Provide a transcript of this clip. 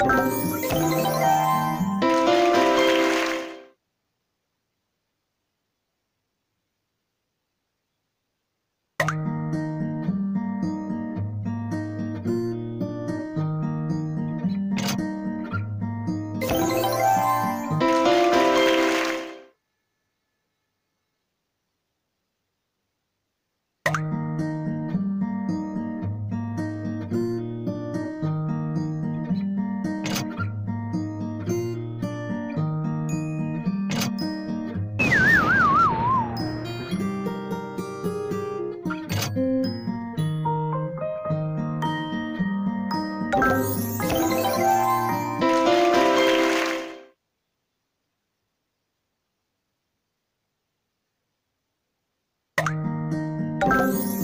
Música Música